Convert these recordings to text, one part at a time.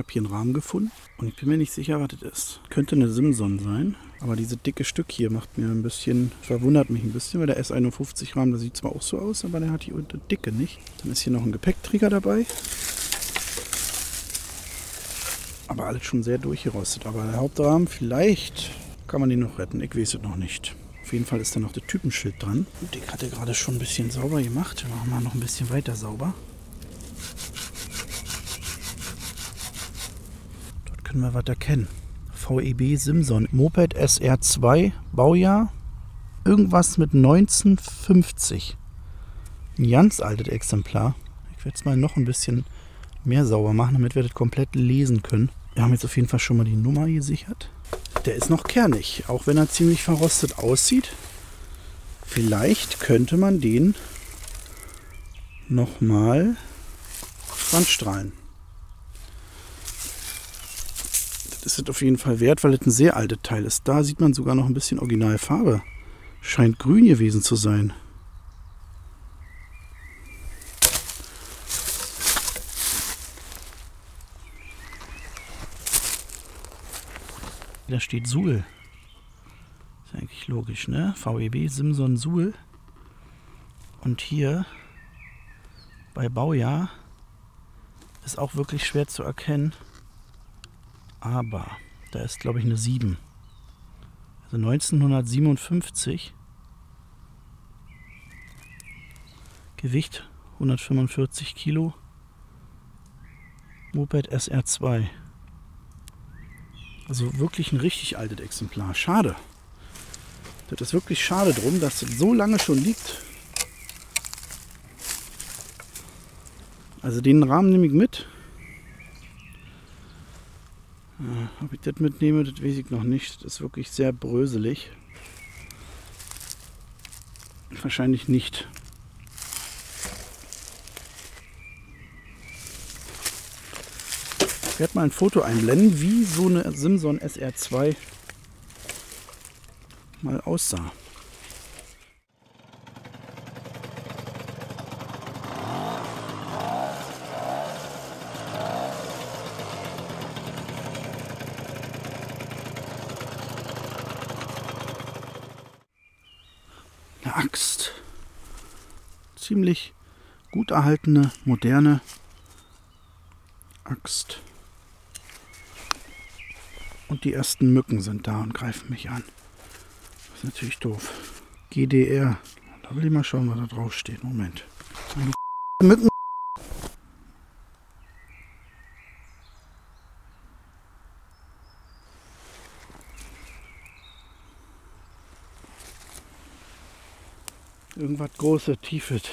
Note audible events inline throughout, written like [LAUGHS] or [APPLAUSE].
habe hier einen Rahmen gefunden und ich bin mir nicht sicher, was das ist. Könnte eine Simson sein, aber diese dicke Stück hier macht mir ein bisschen, verwundert mich ein bisschen, weil der S51 Rahmen, der sieht zwar auch so aus, aber der hat die Dicke nicht. Dann ist hier noch ein Gepäckträger dabei. Aber alles schon sehr durchgerostet. Aber der Hauptrahmen, vielleicht kann man den noch retten. Ich weiß es noch nicht. Auf jeden Fall ist da noch das Typenschild dran. Und ich hatte gerade schon ein bisschen sauber gemacht. Wir machen mal noch ein bisschen weiter sauber. Können wir was erkennen. VEB Simson. Moped SR2 Baujahr. Irgendwas mit 1950. Ein ganz altes Exemplar. Ich werde es mal noch ein bisschen mehr sauber machen, damit wir das komplett lesen können. Wir haben jetzt auf jeden Fall schon mal die Nummer gesichert. Der ist noch kernig, auch wenn er ziemlich verrostet aussieht. Vielleicht könnte man den nochmal strahlen. Das ist auf jeden Fall wert, weil es ein sehr altes Teil ist. Da sieht man sogar noch ein bisschen Originalfarbe. Scheint grün gewesen zu sein. Da steht Suhl. Ist eigentlich logisch, ne? VEB Simson Suhl. Und hier bei Baujahr ist auch wirklich schwer zu erkennen. Aber da ist, glaube ich, eine 7. Also 1957. Gewicht 145 Kilo. Moped SR2. Also wirklich ein richtig altes Exemplar. Schade. Das ist wirklich schade drum, dass es so lange schon liegt. Also den Rahmen nehme ich mit. Ja, ob ich das mitnehme, das weiß ich noch nicht. Das ist wirklich sehr bröselig. Wahrscheinlich nicht. Ich werde mal ein Foto einblenden, wie so eine Simson SR2 mal aussah. Eine Axt. Ziemlich gut erhaltene, moderne Axt. Und die ersten Mücken sind da und greifen mich an. Das ist natürlich doof. GDR. Da will ich mal schauen, was da drauf steht. Moment. Mücken. Irgendwas große, tiefes.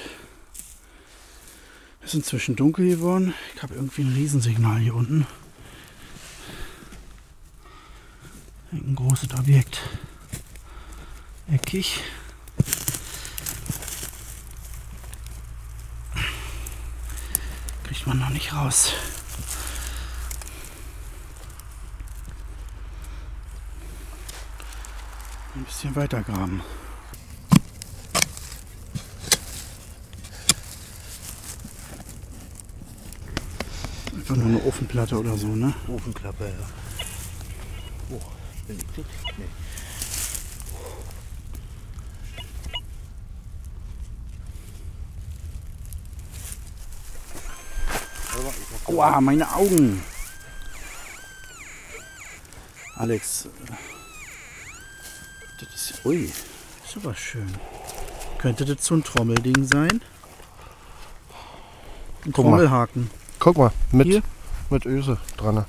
Ist inzwischen dunkel geworden. Ich habe irgendwie ein Riesensignal hier unten. Ein großes Objekt. Eckig. Kriegt man noch nicht raus. Ein bisschen weiter graben. Nur eine Ofenplatte oder so, ne? Ofenklappe, ja. Oh, bin ich das? Nee. Aua, meine Augen. Alex. äh, Das ist. Ui, ist aber schön. Könnte das so ein Trommelding sein? Ein. Trommelhaken. Guck mal, mit, Hier? mit Öse dran.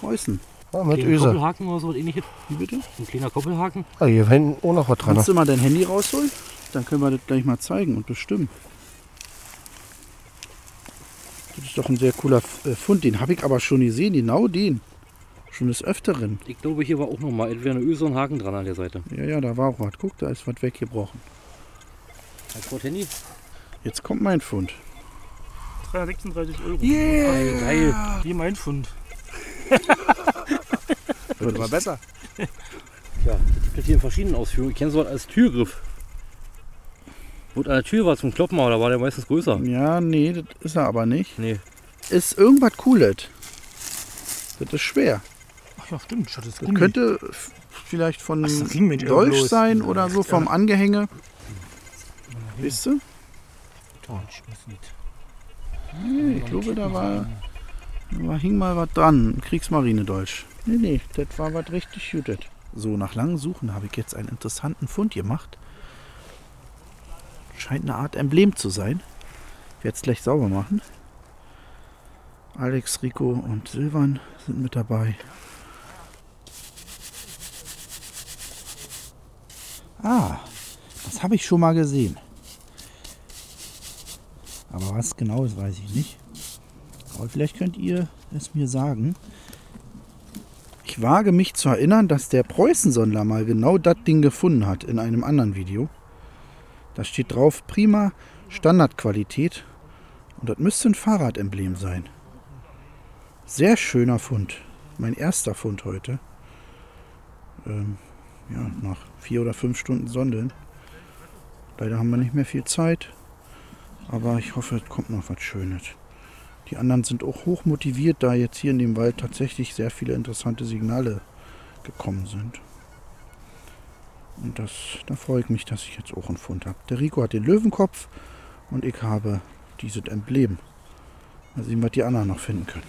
Preußen. Ja, mit Öse. Koppelhaken oder so ähnliches. Wie bitte? Ein kleiner Koppelhaken. Ah, hier hinten auch noch was dran. Kannst du mal dein Handy rausholen? Dann können wir das gleich mal zeigen und bestimmen. Das ist doch ein sehr cooler äh, Fund. Den habe ich aber schon gesehen. Genau den. Schon des Öfteren. Ich glaube, hier war auch noch mal entweder eine Öse und ein Haken dran an der Seite. Ja, ja, da war auch was. Guck, da ist was weggebrochen. Handy? Jetzt kommt mein Fund. 336 Euro. Yeah! Geil. Wie mein Pfund. [LAUGHS] Wird mal besser. Ja, das gibt hier in verschiedenen Ausführungen. Ich kenne so was als Türgriff. Und an der Tür war zum Kloppen, aber da war der meistens größer. Ja, nee, das ist er aber nicht. Nee. Ist irgendwas Cooles. Das ist schwer. Ach ja, stimmt. Das ist Das Gummi. könnte vielleicht von Ach, Dolch bloß. sein oder so, vom Angehänge. Wisst ihr? Deutsch, weiß nicht. Ich glaube, da war, da war, hing mal was dran. Ein Kriegsmarinedolch. Nee, nee, das war was richtig Gutes. So, nach langem Suchen habe ich jetzt einen interessanten Fund gemacht. Scheint eine Art Emblem zu sein. Ich werde es gleich sauber machen. Alex, Rico und Silvan sind mit dabei. Ah, das habe ich schon mal gesehen. Aber was genau ist, weiß ich nicht. Aber vielleicht könnt ihr es mir sagen. Ich wage mich zu erinnern, dass der Preußensondler mal genau das Ding gefunden hat in einem anderen Video. Da steht drauf prima Standardqualität und das müsste ein Fahrrademblem sein. Sehr schöner Fund. Mein erster Fund heute. Ähm, ja, nach vier oder fünf Stunden Sondeln. Leider haben wir nicht mehr viel Zeit. Aber ich hoffe, es kommt noch was Schönes. Die anderen sind auch hoch motiviert, da jetzt hier in dem Wald tatsächlich sehr viele interessante Signale gekommen sind. Und das, da freue ich mich, dass ich jetzt auch einen Fund habe. Der Rico hat den Löwenkopf und ich habe dieses Emblem. Mal sehen, was die anderen noch finden können.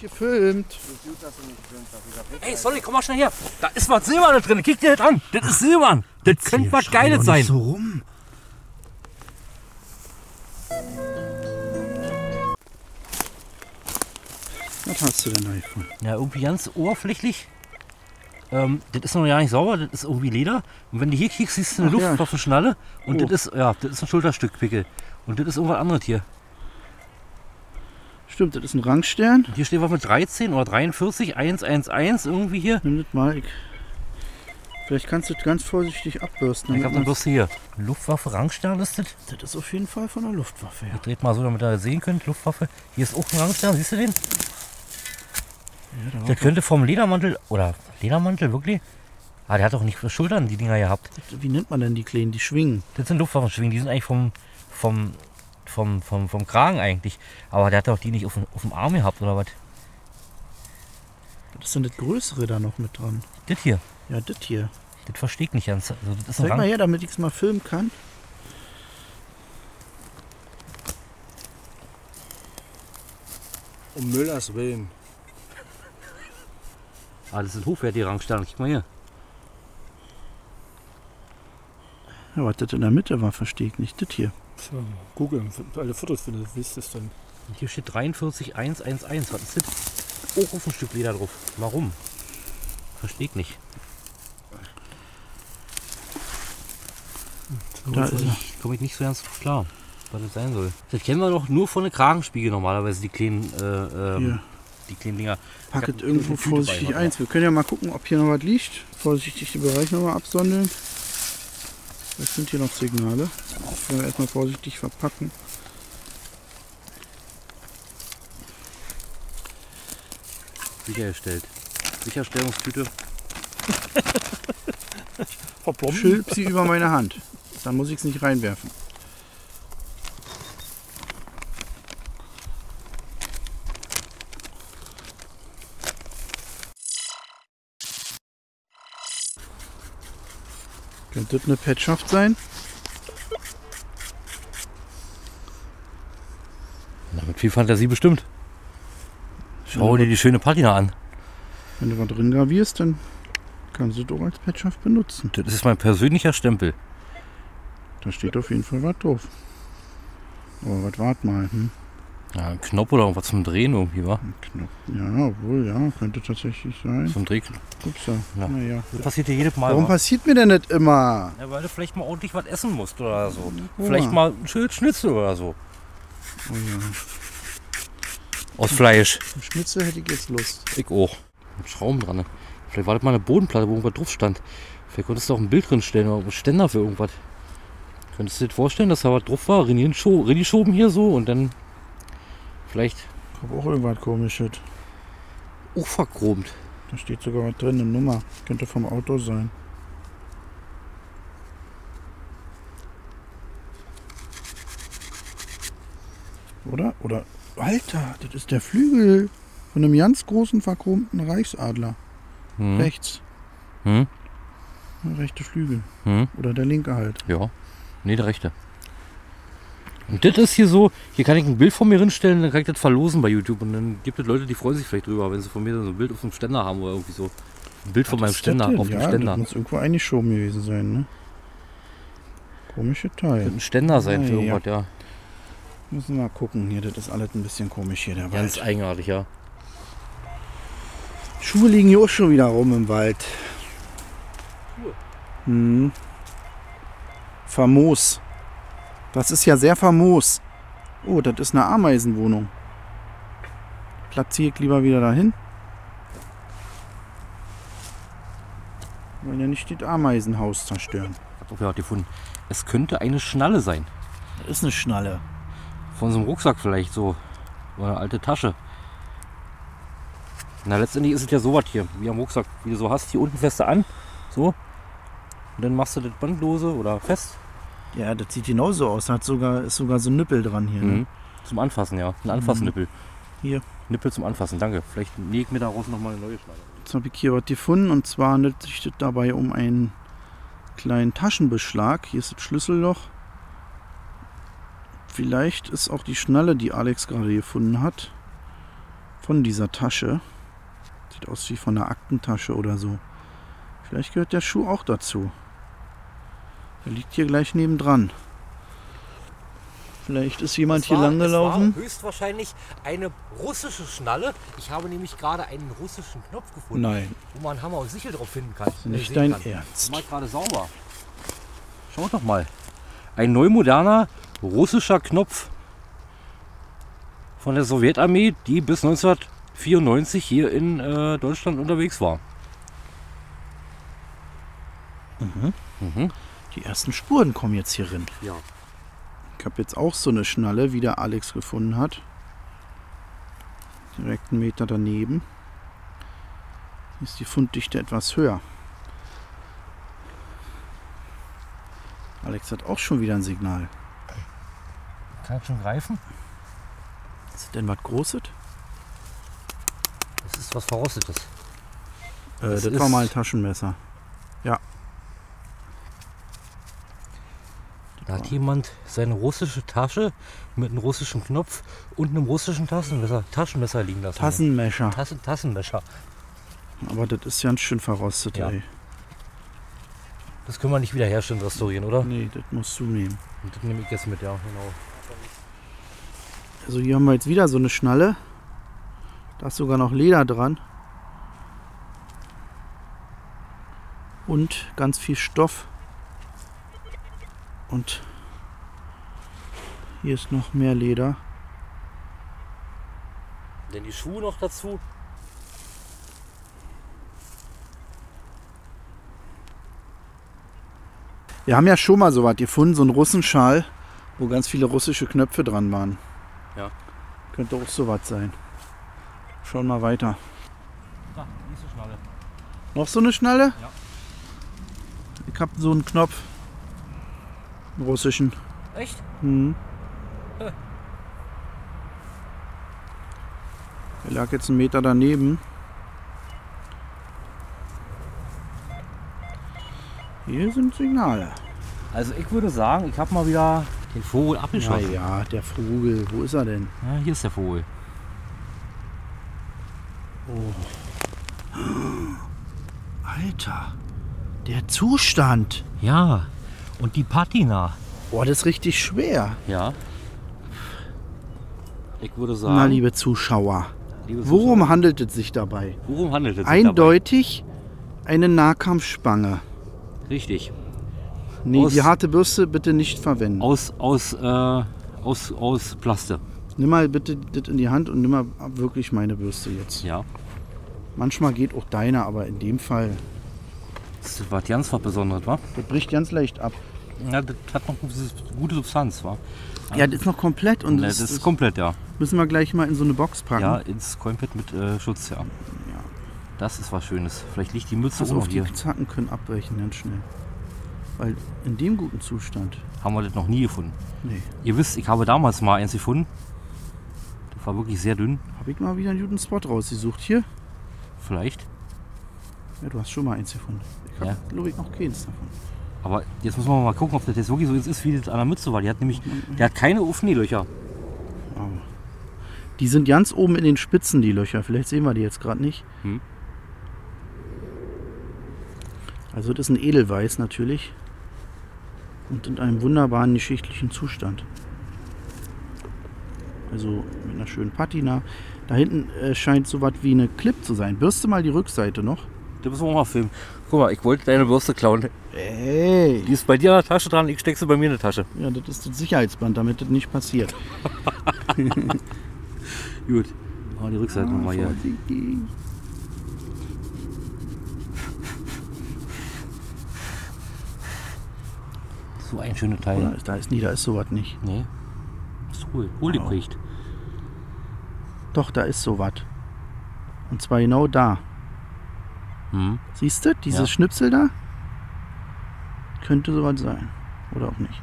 Gefilmt. Ey, sorry, komm mal schnell her. Da ist was Silbernes drin. Kick dir das an. Das ist Silbern. Das könnte was Geiles sein. so rum. Was hast du denn da gefunden? Ja, irgendwie ganz oberflächlich. Ähm, das ist noch gar nicht sauber, das ist irgendwie Leder. Und wenn du hier kriegst, siehst du eine Ach ja. Luftwaffenschnalle. Und Oh. das ist, ja, das ist ein Schulterstück, Pickel. Und das ist irgendwas anderes hier. Stimmt, das ist ein Rangstern. Und hier steht was mit 13 oder 43, 111 irgendwie hier. Nimm das mal. Ich, vielleicht kannst du das ganz vorsichtig abbürsten. Ich hab dann man's- bloß hier. Luftwaffe, Rangstern ist das. das ist auf jeden Fall von der Luftwaffe her. Dreht mal so, damit ihr das sehen könnt. Luftwaffe. Hier ist auch ein Rangstern, siehst du den? Ja, Der könnte vom Ledermantel, oder Ledermantel, wirklich? Ah, der hat doch nicht für Schultern die Dinger gehabt. wie nennt man denn die Kleinen? Die schwingen. Das sind Luftwaffenschwingen, die sind eigentlich vom, vom, vom, vom, vom Kragen eigentlich. Aber der hat doch die nicht auf, dem- auf dem Arm gehabt, oder was? Das ist denn das Größere da noch mit dran. Das hier, Ja, das hier. das verstehe ich nicht ganz. Also, das Zeig mal her, damit ich es mal filmen kann. Um Müllers Willen. Ah, das sind hochwertige Rangsterne. Guck mal hier. Ja, was das in der Mitte war, verstehe ich nicht. Das hier. So, googeln, alle Fotos findet, wisst es dann. Und hier steht 43111. Was ist das? Auch auf ein Stück Leder drauf. Warum? Verstehe ich nicht. Da ist er. Komme ich nicht so ganz klar, was das sein soll. Das kennen wir doch nur von der Kragenspiegel normalerweise, die kleinen, äh, ähm. Die kleinen Dinger. Pack hab es irgendwo vorsichtig bei, eins. Wir können ja mal gucken, ob hier noch was liegt. Vorsichtig den Bereich nochmal absondeln. Was sind hier noch Signale? Das können wir erstmal vorsichtig verpacken. Sichergestellt. Sicherstellungstüte. [LAUGHS] Verplomben. Schilp sie über meine Hand. Dann muss ich es nicht reinwerfen. Das eine Petschaft sein? Na, mit viel Fantasie bestimmt. Schau dir die schöne Patina an. Wenn du was drin gravierst, dann kannst du auch als Petschaft benutzen. Das ist mein persönlicher Stempel. Da steht auf jeden Fall was drauf. Aber was wart mal. Hm? Ja, ein Knopf oder irgendwas zum Drehen irgendwie, wa? Ein Knopf. Ja, obwohl, ja, könnte tatsächlich sein. Zum Drehknopf. Upsa. Ja. Naja. Das passiert dir jedes Mal. Warum wa? passiert mir denn nicht immer? Ja, weil du vielleicht mal ordentlich was essen musst oder so. Hunger. Vielleicht mal ein Schild Schnitzel oder so. Oh ja. Aus Fleisch. Auf Schnitzel hätte ich jetzt Lust. Ich auch. Mit Schrauben dran. ne? Vielleicht war das mal eine Bodenplatte, wo irgendwas drauf stand. Vielleicht konntest du auch ein Bild drin stellen oder einen Ständer für irgendwas. Könntest du dir vorstellen, dass da was drauf war? René schoben hier so und dann vielleicht Ich habe auch irgendwas komisches. auch verchromt. Da steht sogar was drin, eine Nummer. Könnte vom Auto sein. Oder? Oder. Alter, das ist der Flügel. Von einem ganz großen verchromten Reichsadler. Hm. Rechts. Hm. Der rechte Flügel. Hm. Oder der linke halt. Ja. Nee, der rechte. Und das ist hier so, hier kann ich ein Bild von mir hinstellen, dann kann ich das verlosen bei YouTube. Und dann gibt es Leute, die freuen sich vielleicht drüber, wenn sie von mir so ein Bild auf dem Ständer haben oder irgendwie so. Ein Bild von meinem Ständer auf dem ja, Ständer. Das muss irgendwo eingeschoben gewesen sein, ne? Komische Teil. Könnte ein Ständer sein für Ah, ja. irgendwas, ja. Müssen wir mal gucken. Hier, das ist alles ein bisschen komisch hier, der Ganz Wald. eigenartig, ja. Schuhe liegen hier auch schon wieder rum im Wald. Hm. Famos. Das ist ja sehr famos. Oh, das ist eine Ameisenwohnung. Platziere ich lieber wieder dahin. Wollen ja nicht das Ameisenhaus zerstören. Hat auch jemand gefunden. Es könnte eine Schnalle sein. Das ist eine Schnalle. Von so einem Rucksack vielleicht so. Oder eine alte Tasche. Na, letztendlich ist es ja sowas hier, wie am Rucksack, wie du so hast. Hier unten du an. So. Und dann machst du das Band lose oder fest. Ja, das sieht genauso aus. Hat sogar, ist sogar so ein Nippel dran hier. Ne? Mhm. Zum Anfassen, ja. Ein Anfassnippel. Hier. Nippel zum Anfassen, danke. Vielleicht nähe ich mir daraus nochmal eine neue Schnalle. Jetzt habe ich hier was gefunden und zwar handelt sich dabei um einen kleinen Taschenbeschlag. Hier ist das Schlüsselloch. Vielleicht ist auch die Schnalle, die Alex gerade gefunden hat, von dieser Tasche. Sieht aus wie von einer Aktentasche oder so. Vielleicht gehört der Schuh auch dazu. Der liegt hier gleich nebendran. Vielleicht ist jemand hier lang gelaufen. höchstwahrscheinlich eine russische Schnalle. Ich habe nämlich gerade einen russischen Knopf gefunden, Nein, wo man Hammer und Sichel drauf finden kann. nicht dein kann. Ernst. Mal gerade sauber. Schau doch mal. Ein neumoderner russischer Knopf von der Sowjetarmee, die bis 1994 hier in äh, Deutschland unterwegs war. Mhm. Die ersten Spuren kommen jetzt hier rein. Ja. Ich habe jetzt auch so eine Schnalle, wie der Alex gefunden hat. Direkt einen Meter daneben. Hier ist die Funddichte etwas höher. Alex hat auch schon wieder ein Signal. Kann ich schon greifen? Ist das denn was Großes? Das ist was Verrostetes. Äh, Das das war ist- mal ein Taschenmesser. Da hat jemand seine russische Tasche mit einem russischen Knopf und einem russischen Taschenmesser, Taschenmesser liegen lassen. Tassenmesser. Tassen, Tassenmescher. Aber das ist ganz schön verrostet, Ja. ey. Das können wir nicht wieder herstellen, restaurieren, oder? Nee, das musst du nehmen. Und das nehme ich jetzt mit, ja, genau. Also hier haben wir jetzt wieder so eine Schnalle. Da ist sogar noch Leder dran. Und ganz viel Stoff. Und hier ist noch mehr Leder. Denn die Schuhe noch dazu. Wir haben ja schon mal so was gefunden, so einen Russenschal, wo ganz viele russische Knöpfe dran waren. Ja. Könnte auch so was sein. Schauen mal weiter. Da, nächste Schnalle. Noch so eine Schnalle? Ja. Ich hab so einen Knopf. Russischen. Echt? Mhm. Hä. Der lag jetzt einen Meter daneben. Hier sind Signale. Also ich würde sagen, ich habe mal wieder den Vogel abgeschossen. ja, der Vogel. Wo ist er denn? Ja, hier ist der Vogel. Alter, der Zustand. Ja, und die Patina. Boah, das ist richtig schwer. Ja. Ich würde sagen, Na, liebe Zuschauer, liebe worum Zuschauer, handelt es sich dabei? worum handelt es sich Eindeutig eine Nahkampfspange. dabei? Richtig. Nee, Aus- die harte Bürste bitte nicht verwenden. Aus, aus, äh, aus, aus Plaste. Nimm mal bitte das in die Hand und nimm mal wirklich meine Bürste jetzt. Ja. Manchmal geht auch deine, aber in dem Fall, Das war ganz was Besonderes, wa? das bricht ganz leicht ab. Ja, das hat noch eine gute Substanz, wa? Ja, das ist noch komplett und Ja, das, das ist das komplett, ja. müssen wir gleich mal in so eine Box packen. Ja, ins komplett mit äh, Schutz, ja. Das ist was Schönes. Vielleicht liegt die Mütze Pass auf, noch die hier. Zacken können abbrechen ganz schnell. Weil in dem guten Zustand, Haben wir das noch nie gefunden. nee. Ihr wisst, ich habe damals mal eins gefunden. War wirklich sehr dünn. Habe ich mal wieder einen guten Spot rausgesucht. Hier? Vielleicht. Ja, du hast schon mal eins gefunden. Ich habe, Ja. glaube ich, noch keins davon. Aber jetzt müssen wir mal gucken, ob das jetzt wirklich so ist, wie das an der Mütze war. Die hat nämlich, der hat keine Aufnählöcher. Die sind ganz oben in den Spitzen, die Löcher. Vielleicht sehen wir die jetzt gerade nicht. Hm. Also das ist ein Edelweiß natürlich. Und in einem wunderbaren geschichtlichen Zustand. Also mit einer schönen Patina. Da hinten äh, scheint so was wie eine Clip zu sein. Bürste mal die Rückseite noch. Da müssen wir mal filmen. Guck mal, ich wollte deine Bürste klauen. Ey! Die ist bei dir in der Tasche dran, ich steck sie bei mir in der Tasche. Ja, das ist das Sicherheitsband, damit das nicht passiert. [LAUGHS] Gut. Machen wir die Rückseite nochmal hier. Vorsichtig. So ein schöner Teil. ist, da ist nie, da ist sowas nicht. Nee. Ist cool. Hol die bricht. Doch, da ist sowas. Und zwar genau da. Hm. Siehst du, dieses Ja. Schnipsel da? Könnte sowas sein. Oder auch nicht.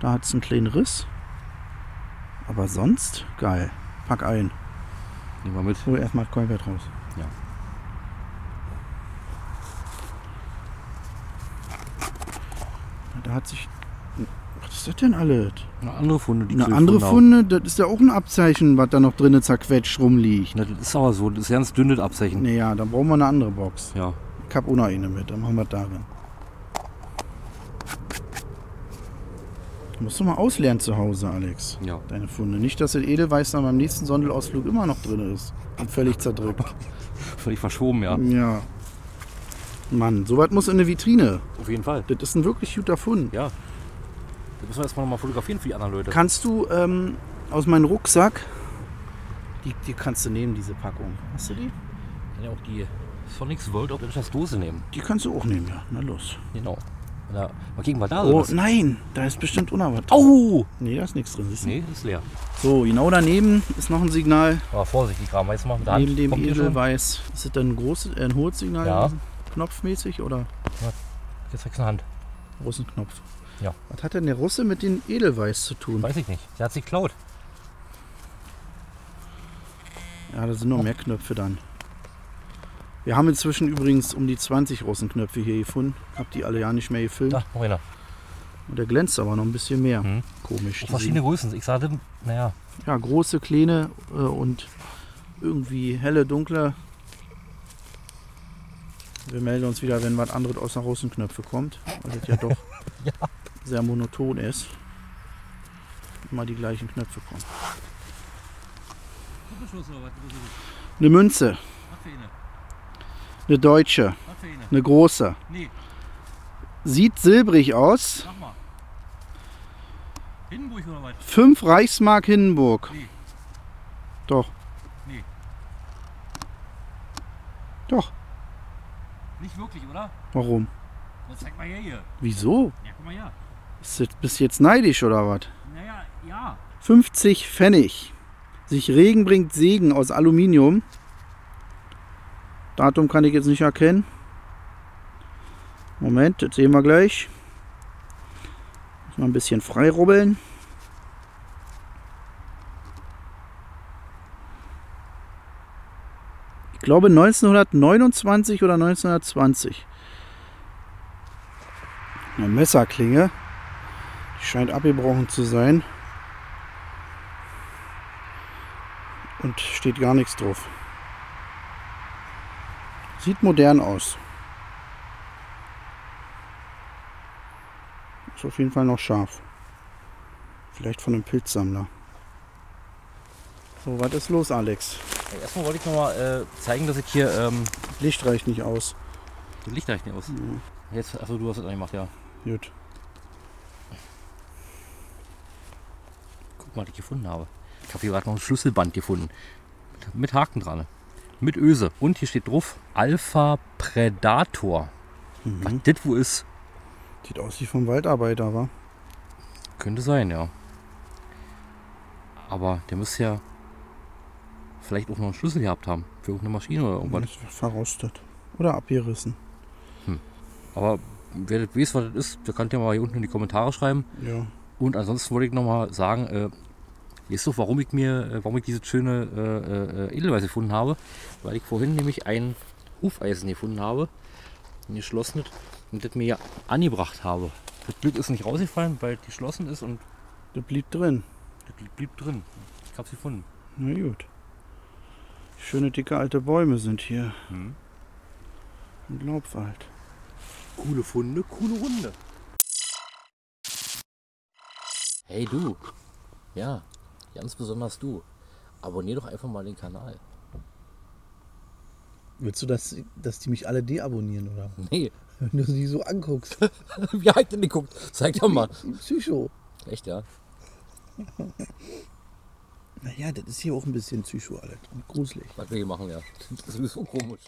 Da hat es einen kleinen Riss. Aber sonst geil. Pack ein. Nehmen wir mit. Hol erstmal Kolbert raus. Ja. Da hat sich. Was ist das denn alles? Eine andere Funde, die Eine andere habe. Funde, das ist ja auch ein Abzeichen, was da noch drinnen zerquetscht rumliegt. Na, das ist aber so, das ist ganz dünnes Abzeichen. Naja, dann brauchen wir eine andere Box. Ja. Ich hab auch noch eine mit, dann machen wir das darin. Musst du mal auslernen zu Hause, Alex. Ja. Deine Funde. Nicht, dass das Edelweiß dann beim nächsten Sondelausflug immer noch drin ist. Und völlig zerdrückt. [LAUGHS] Völlig verschoben, ja. ja. Mann, sowas muss in eine Vitrine. Auf jeden Fall. Das ist ein wirklich guter Fund. Ja. Da müssen wir erstmal nochmal fotografieren für die anderen Leute. Kannst du ähm, aus meinem Rucksack, die, die kannst du nehmen, diese Packung. Hast du die? kann ja auch die Sonics World of Interest Dose nehmen. Die kannst du auch nehmen, ja. Na los. Genau. Da, mal gucken, was da Oh, ist. nein, da ist bestimmt unerwartet. Oh! Nee, da ist nichts drin. siehst? Nee, ist leer. So, genau daneben ist noch ein Signal. Aber vorsichtig, Kram. Jetzt mit der Hand. Neben dem? Edelweiß. Ist das dann ein, großes, äh, ein hohes Signal? Ja. Knopfmäßig oder Jetzt wächst eine Hand. großen Knopf? Ja. Was hat denn der Russe mit den Edelweiß zu tun? Weiß ich nicht. Der hat sich geklaut. Ja, da sind noch mehr Knöpfe dann. Wir haben inzwischen übrigens um die 20 Russenknöpfe hier gefunden. Hab die alle ja nicht mehr gefilmt. Da, noch einer. Und der glänzt aber noch ein bisschen mehr. Mhm. Komisch. Auch verschiedene Größen. Ich sagte, naja, sind- Ja, große, kleine äh, und irgendwie helle, dunkle. Wir melden uns wieder, wenn was anderes außer Russenknöpfe kommt. Weil das ja doch [LAUGHS] Ja. Sehr monoton ist. Immer die gleichen Knöpfe kommen. Eine Münze. Eine deutsche. Eine große. Sieht silbrig aus. Hindenburg oder was? 5 Reichsmark Hindenburg. Nee. Doch. Nee. Doch. Nicht wirklich, oder? Warum? Dann zeig mal her hier. Wieso? Ja, guck mal her. Bist du jetzt neidisch oder was? Naja, ja. 50 Pfennig. Sich Regen bringt Segen aus Aluminium. Datum kann ich jetzt nicht erkennen. Moment, das sehen wir gleich. Muss mal ein bisschen frei rubbeln. Ich glaube 1929 oder 1920. Eine Messerklinge. Scheint abgebrochen zu sein. Und steht gar nichts drauf. Sieht modern aus. Ist auf jeden Fall noch scharf. Vielleicht von einem Pilzsammler. So, was ist los, Alex? Erstmal wollte ich nochmal äh, zeigen, dass ich hier. Ähm, Licht reicht nicht aus. Licht reicht nicht aus. Jetzt, achso, du hast das gemacht, ja. Gut. Guck mal, was ich gefunden habe. Ich habe hier gerade noch ein Schlüsselband gefunden. Mit, Haken dran. Mit Öse. Und hier steht drauf Alpha Predator. Was das wo ist? Sieht aus wie vom Waldarbeiter, wa? Könnte sein, ja. Aber der müsste ja vielleicht auch noch einen Schlüssel gehabt haben. Für irgendeine Maschine oder irgendwas. Ist verrostet. Oder abgerissen. Aber wer das weiß, was das ist, der kann ja mal hier unten in die Kommentare schreiben. Ja. Und ansonsten wollte ich nochmal sagen, äh, Weißt du, warum ich mir, äh, warum ich diese schöne äh, äh, Edelweiß gefunden habe? Weil ich vorhin nämlich ein Hufeisen gefunden habe, ein geschlossenes, und das mir ja angebracht habe. Das Glück ist nicht rausgefallen, weil es geschlossen ist und Das blieb drin. das blieb drin. Ich hab's gefunden. Na gut. Schöne dicke alte Bäume sind hier. Mhm. Ein Laubwald. Coole Funde, coole Runde. Hey du. Ja, ganz besonders du. Abonnier doch einfach mal den Kanal. Willst du, dass, dass die mich alle deabonnieren, oder? [LAUGHS] Nee, Wenn du sie so anguckst. [LAUGHS] wie hat denn geguckt? Zeig doch mal. Psycho. Echt, ja? [LAUGHS] Naja, das ist hier auch ein bisschen Psycho, Alter. Und gruselig. Was wir hier machen, ja. Das ist sowieso komisch.